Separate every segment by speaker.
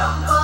Speaker 1: 나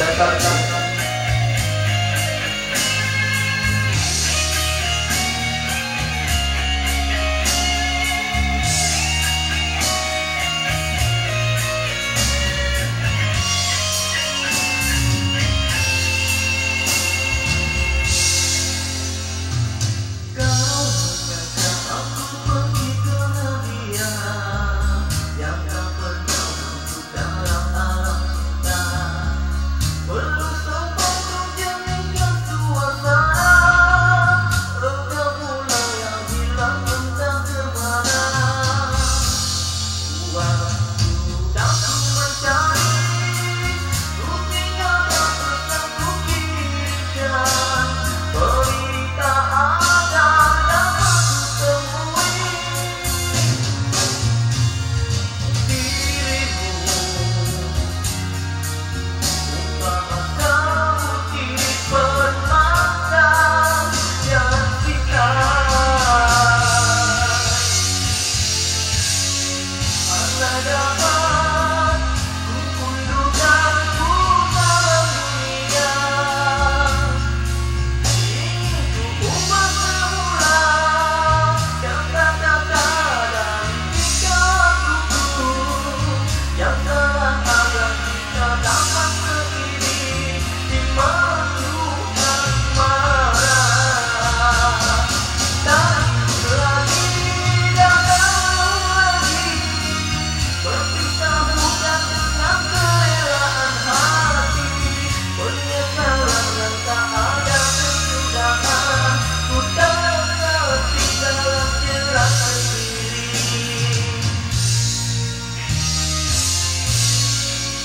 Speaker 1: Separta.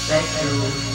Speaker 1: Thank you.